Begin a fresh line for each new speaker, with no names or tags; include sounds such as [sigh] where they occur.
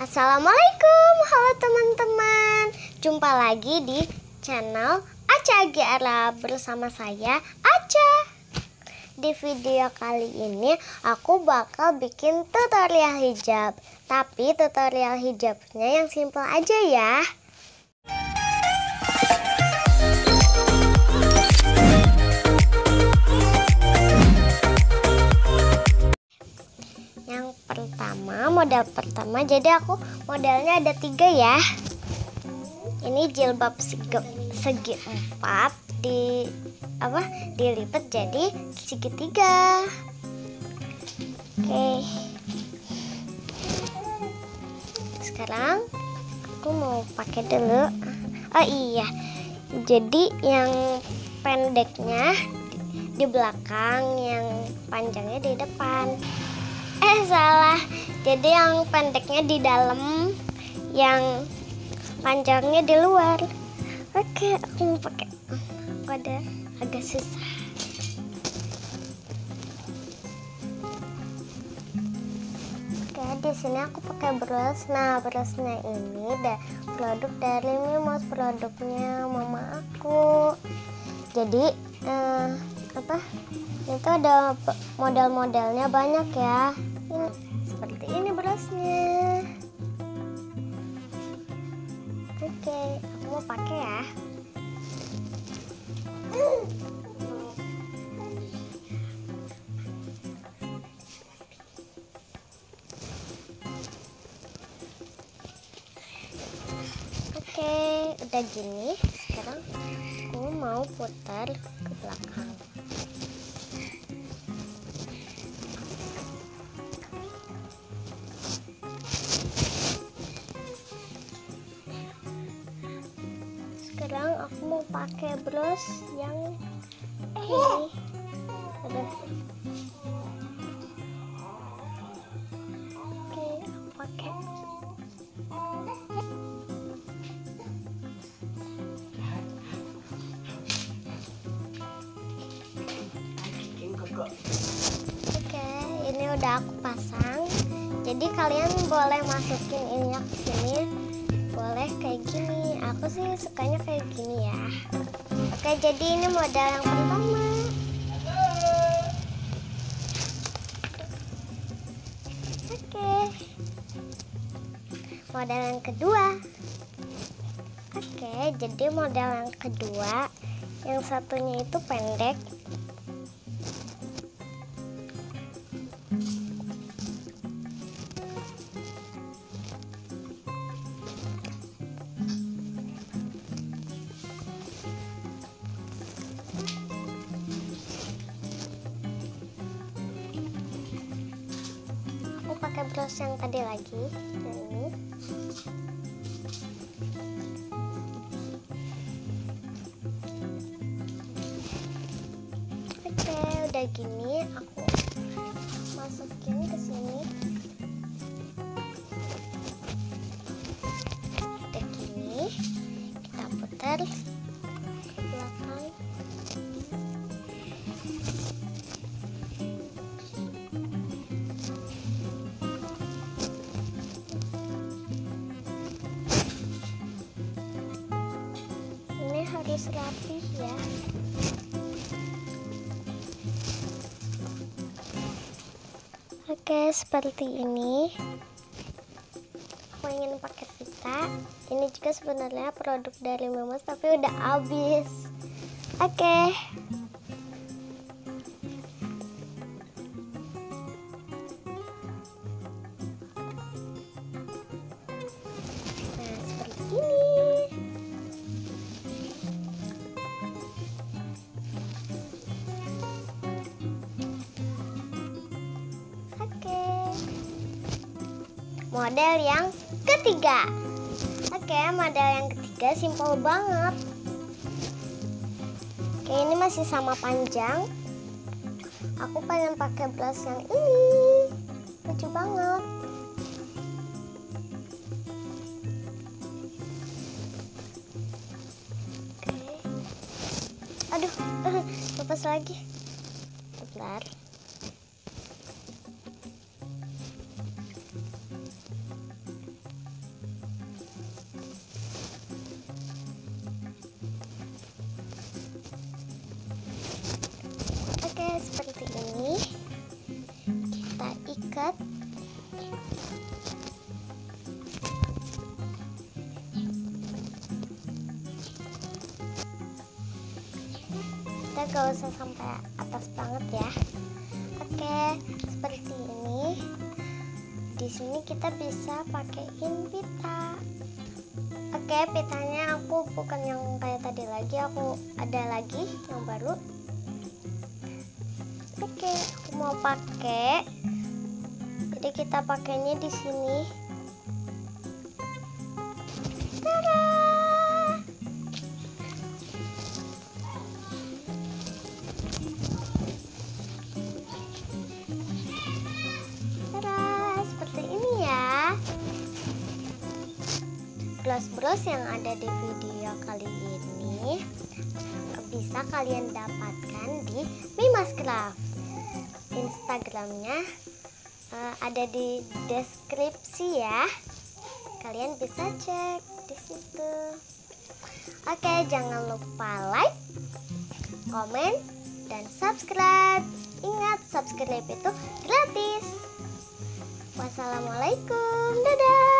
Assalamualaikum, halo teman-teman. Jumpa lagi di channel Aca Agiara bersama saya Aca. Di video kali ini aku bakal bikin tutorial hijab. Tapi tutorial hijabnya yang simple aja ya. Model pertama. Jadi aku modelnya ada tiga ya. Ini jilbab segi, segi empat di apa dilipat jadi segitiga. Oke. Sekarang aku mau pakai dulu. Oh iya. Jadi yang pendeknya di belakang, yang panjangnya di depan. Eh salah. Jadi yang pendeknya di dalam, yang panjangnya di luar. Oke, aku mau pakai. Aku ada agak susah. Oke, di sini aku pakai brush. Nah, brushnya ini ada produk dari Mimos, produknya mama aku. Jadi, eh, apa? Itu ada model-modelnya banyak ya. Seperti ini brushnya. Oke, aku mau pakai ya. Oke, udah gini. Sekarang aku mau putar ke belakang. Pakai brush yang ini. Ada. Oke, pakai. Oke, ini udah aku pasang. Jadi kalian boleh masukin ini Aku sih sukanya kayak gini ya. Oke, jadi ini model yang pertama. Oke. Model yang kedua. Oke, jadi model yang kedua yang satunya itu pendek brush yang tadi lagi yang ini. Oke udah gini aku masukin ke sini. Udah gini kita putar harus rapih ya. Oke seperti ini. Aku ingin pakai pita ini juga sebenarnya produk dari Memas tapi udah habis. Oke. nah Model yang ketiga. Oke, model yang ketiga simple banget. Oke, ini masih sama panjang. Aku pengen pakai brush yang ini. Lucu banget. Oke. Aduh, [laughs] lepas lagi. Bentar. Kita gak usah sampai atas banget ya. Oke seperti ini. Di sini kita bisa pakaiin pita. Oke pitanya aku bukan yang kayak tadi lagi aku ada lagi yang baru. Oke aku mau pakai. Jadi kita pakainya di sini bros-bros yang ada di video kali ini bisa kalian dapatkan di Mimas Craft. Instagramnya uh, ada di deskripsi ya. Kalian bisa cek di situ. Oke, jangan lupa like, komen, dan subscribe. Ingat, subscribe itu gratis. Wassalamualaikum, dadah.